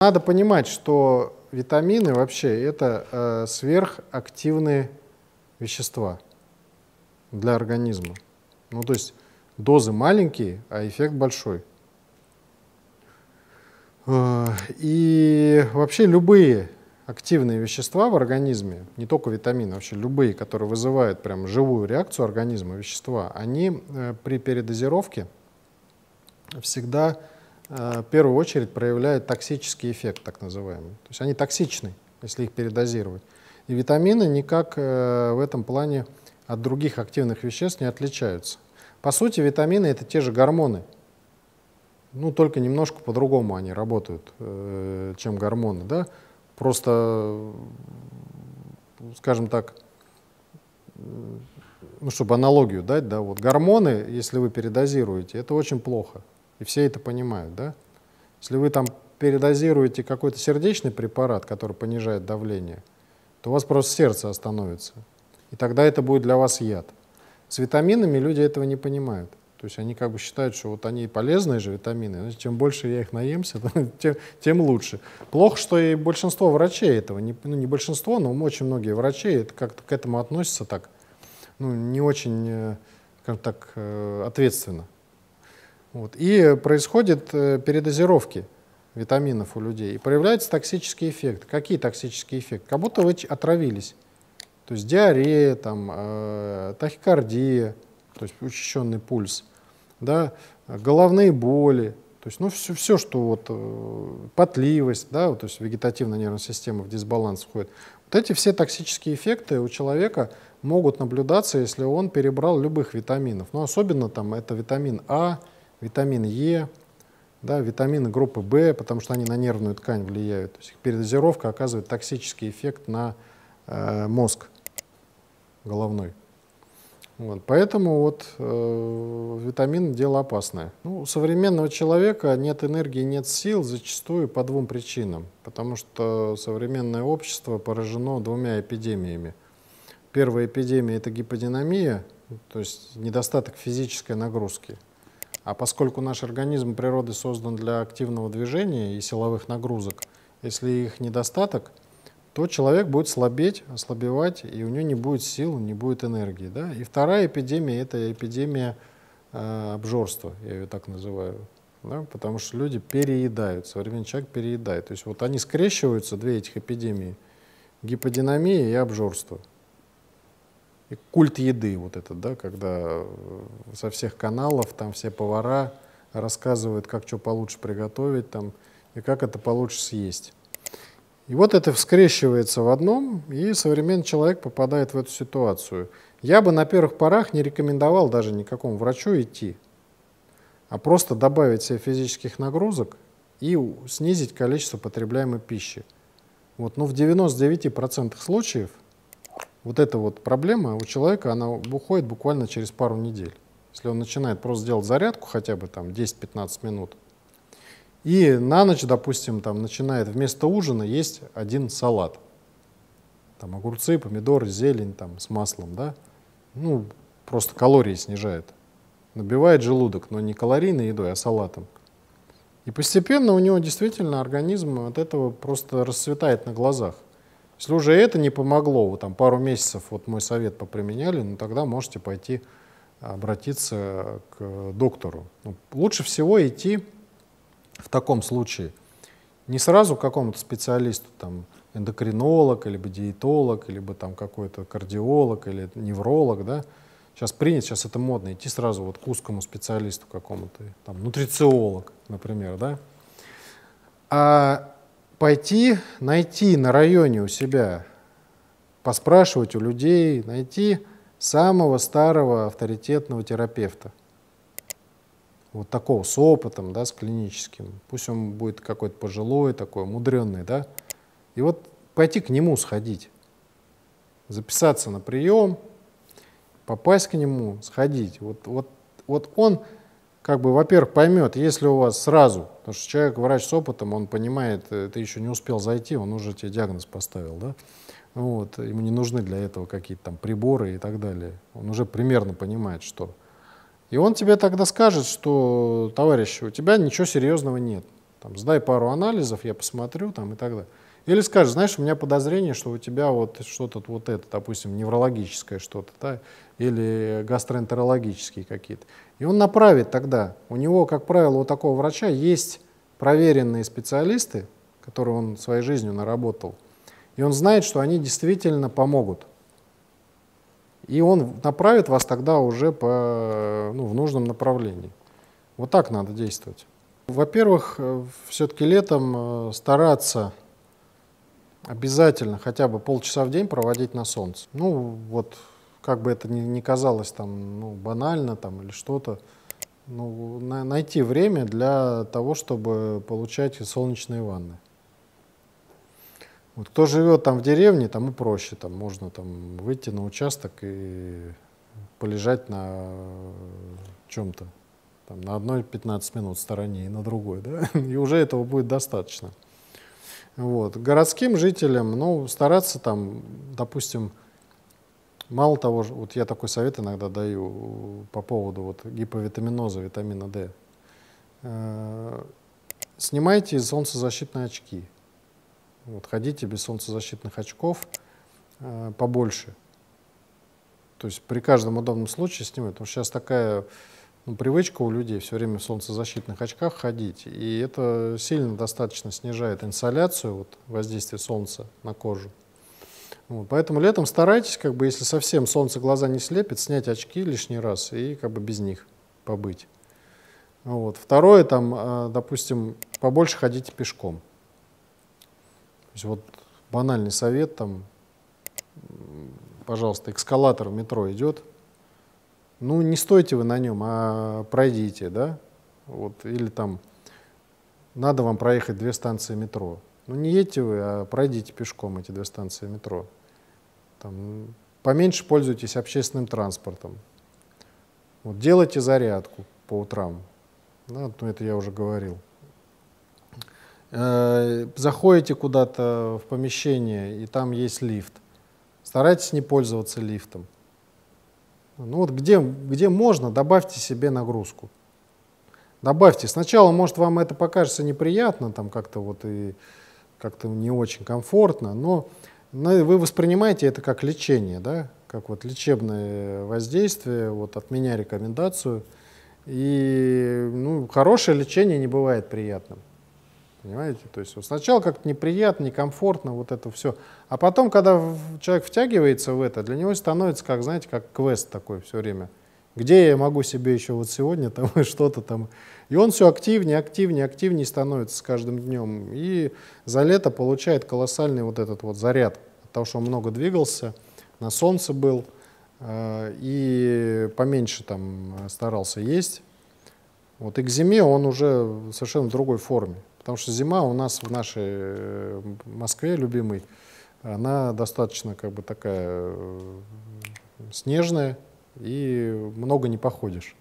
Надо понимать, что витамины вообще это э, сверхактивные вещества для организма. Ну, то есть дозы маленькие, а эффект большой. Э, и вообще любые активные вещества в организме, не только витамины, вообще любые, которые вызывают прям живую реакцию организма, вещества, они э, при передозировке всегда в первую очередь проявляют токсический эффект, так называемый. То есть они токсичны, если их передозировать. И витамины никак в этом плане от других активных веществ не отличаются. По сути, витамины это те же гормоны, ну только немножко по-другому они работают, чем гормоны, да. Просто, скажем так, ну, чтобы аналогию дать, да, вот гормоны, если вы передозируете, это очень плохо. И все это понимают, да. Если вы там передозируете какой-то сердечный препарат, который понижает давление, то у вас просто сердце остановится. И тогда это будет для вас яд. С витаминами люди этого не понимают. То есть они как бы считают, что вот они полезные же витамины, значит, чем больше я их наемся, тем, тем лучше. Плохо, что и большинство врачей этого, не, ну не большинство, но очень многие врачи это как-то к этому относятся так, ну не очень, э, скажем так, э, ответственно. Вот. И происходят э, передозировки витаминов у людей, и проявляется токсический эффект. Какие токсические эффекты? Как будто вы отравились. То есть диарея, там, э, тахикардия, то есть учащенный пульс, да, головные боли, то есть, ну, все, все что вот, э, потливость, да, вот, то есть вегетативная нервная система в дисбаланс входит. Вот эти все токсические эффекты у человека могут наблюдаться, если он перебрал любых витаминов. Но особенно там это витамин А, витамин Е, да, витамины группы В, потому что они на нервную ткань влияют. То есть их передозировка оказывает токсический эффект на э, мозг головной. Вот, поэтому вот э, витамин дело опасное. Ну, у современного человека нет энергии, нет сил зачастую по двум причинам. Потому что современное общество поражено двумя эпидемиями. Первая эпидемия – это гиподинамия, то есть недостаток физической нагрузки. А поскольку наш организм природы создан для активного движения и силовых нагрузок, если их недостаток – то человек будет слабеть, ослабевать, и у него не будет сил, не будет энергии. Да? И вторая эпидемия – это эпидемия э, обжорства, я ее так называю. Да? Потому что люди переедают, современный человек переедает. То есть вот они скрещиваются, две этих эпидемии – гиподинамия и обжорство. Культ еды вот этот, да, когда со всех каналов там все повара рассказывают, как что получше приготовить там, и как это получше съесть. И вот это вскрещивается в одном, и современный человек попадает в эту ситуацию. Я бы на первых порах не рекомендовал даже никакому врачу идти, а просто добавить себе физических нагрузок и снизить количество потребляемой пищи. Вот, ну, в 99% случаев вот эта вот проблема у человека, она уходит буквально через пару недель. Если он начинает просто делать зарядку хотя бы там 10-15 минут, и на ночь, допустим, там начинает вместо ужина есть один салат. Там огурцы, помидоры, зелень там, с маслом, да? Ну, просто калории снижает. Набивает желудок, но не калорийной едой, а салатом. И постепенно у него действительно организм от этого просто расцветает на глазах. Если уже это не помогло, вот там пару месяцев вот мой совет поприменяли, ну тогда можете пойти обратиться к доктору. Ну, лучше всего идти в таком случае. Не сразу к какому-то специалисту, там, эндокринолог, либо диетолог, либо там какой-то кардиолог или невролог, да, сейчас принято, сейчас это модно, идти сразу вот к узкому специалисту какому-то, там, нутрициолог, например, да, а пойти, найти на районе у себя, поспрашивать у людей, найти самого старого авторитетного терапевта, вот такого с опытом, да, с клиническим. Пусть он будет какой-то пожилой, такой мудренный, да. И вот пойти к нему сходить, записаться на прием, попасть к нему, сходить. Вот, вот, вот он как бы, во-первых, поймет, если у вас сразу, потому что человек, врач с опытом, он понимает, э, ты еще не успел зайти, он уже тебе диагноз поставил, да, вот, ему не нужны для этого какие-то там приборы и так далее. Он уже примерно понимает, что и он тебе тогда скажет, что, товарищ, у тебя ничего серьезного нет. Там, сдай пару анализов, я посмотрю там, и так далее. Или скажешь, знаешь, у меня подозрение, что у тебя вот что-то вот это, допустим, неврологическое что-то, да, или гастроэнтерологические какие-то. И он направит тогда. У него, как правило, у такого врача есть проверенные специалисты, которые он своей жизнью наработал. И он знает, что они действительно помогут. И он направит вас тогда уже по, ну, в нужном направлении. Вот так надо действовать. Во-первых, э, все-таки летом э, стараться обязательно хотя бы полчаса в день проводить на солнце. Ну, вот, как бы это ни, ни казалось там, ну, банально там, или что-то, ну, на, найти время для того, чтобы получать солнечные ванны. Вот кто живет там в деревне, тому проще, там можно там выйти на участок и полежать на чем-то, там, на одной 15 минут стороне и на другой, да, и уже этого будет достаточно. Вот. Городским жителям, ну, стараться там, допустим, мало того, вот я такой совет иногда даю по поводу вот гиповитаминоза, витамина D. Э, снимайте солнцезащитные очки. Вот, ходите без солнцезащитных очков э, побольше. То есть при каждом удобном случае снимать. Потому что сейчас такая ну, привычка у людей все время в солнцезащитных очках ходить, и это сильно достаточно снижает инсоляцию, вот, воздействие солнца на кожу. Вот, поэтому летом старайтесь, как бы, если совсем солнце глаза не слепит, снять очки лишний раз и как бы без них побыть. Вот. Второе, там, а, допустим, побольше ходите пешком. То есть вот банальный совет, там, пожалуйста, эскалатор в метро идет, ну не стойте вы на нем, а пройдите, да, вот, или там надо вам проехать две станции метро. Ну не едьте вы, а пройдите пешком эти две станции метро. Там, поменьше пользуйтесь общественным транспортом. Вот, делайте зарядку по утрам. Да, ну, это я уже говорил. Э, заходите куда-то в помещение, и там есть лифт. Старайтесь не пользоваться лифтом. Ну вот где, где можно, добавьте себе нагрузку. Добавьте. Сначала, может, вам это покажется неприятно, там как-то вот и как-то не очень комфортно, но вы воспринимаете это как лечение, да, как вот лечебное воздействие, вот от меня рекомендацию. И ну, хорошее лечение не бывает приятным. Понимаете? То есть вот сначала как-то неприятно, некомфортно, вот это все. А потом, когда человек втягивается в это, для него становится, как, знаете, как квест такой все время. Где я могу себе еще вот сегодня там что-то там. И он все активнее, активнее, активнее становится с каждым днем. И за лето получает колоссальный вот этот вот заряд от того, что он много двигался, на солнце был э, и поменьше там старался есть. Вот и к зиме он уже совершенно в другой форме. Потому что зима у нас в нашей э, Москве, любимой, она достаточно как бы такая э, снежная, и много не походишь.